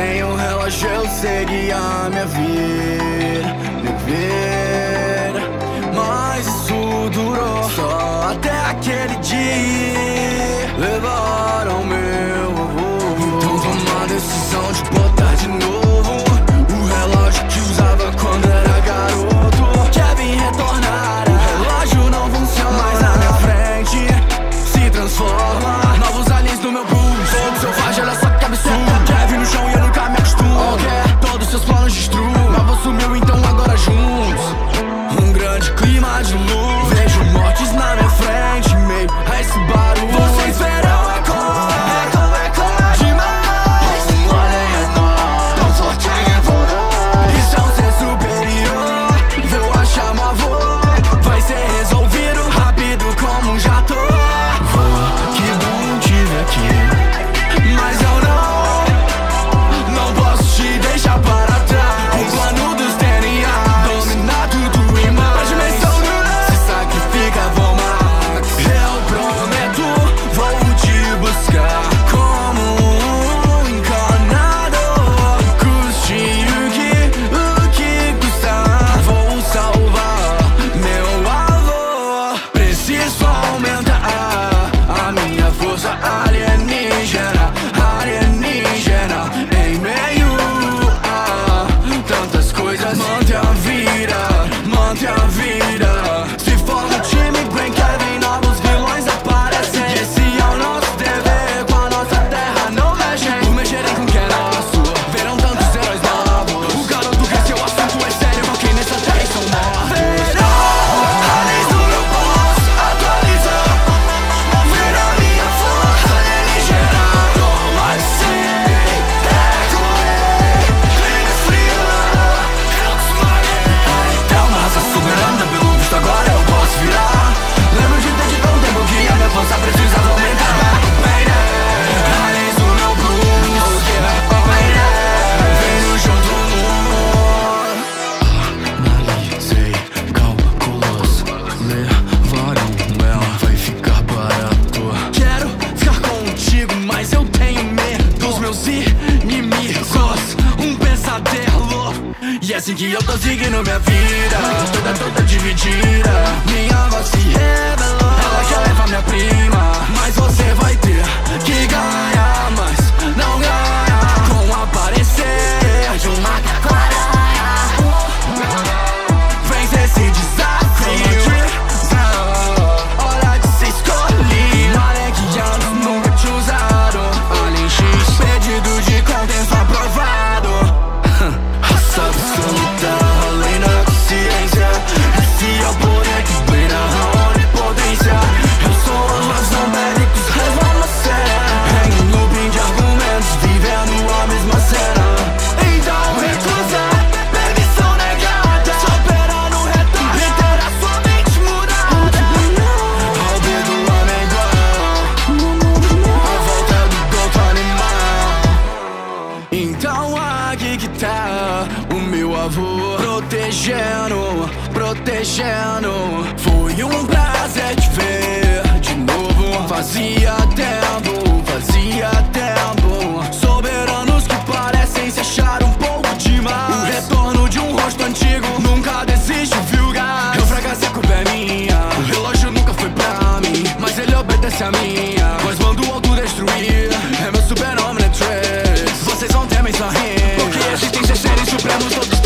Sem o relógio eu seria minha vida, viver. Mas isso durou só até aquele dia. Levaram meu avô. Então toma a decisão de botar de novo o relógio que usava quando era garoto. Kevin retornar. O relógio não funciona mais na minha frente. Se transforma. Novos eu tô seguindo minha vida. Toda, toda dividida. tá o meu avô protegendo, protegendo. Foi um prazer te ver de novo. Fazia tempo, fazia tempo. Soberanos que parecem se achar um pouco demais. O retorno de um rosto antigo nunca desiste, viu, gás? Eu fracassei, a é culpa é minha. O relógio nunca foi pra mim, mas ele obedece a minha. Mas mando o alto destruir. É meu super-homem, é Vocês não temem sua renda. Supremo todos